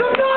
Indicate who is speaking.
Speaker 1: no, no.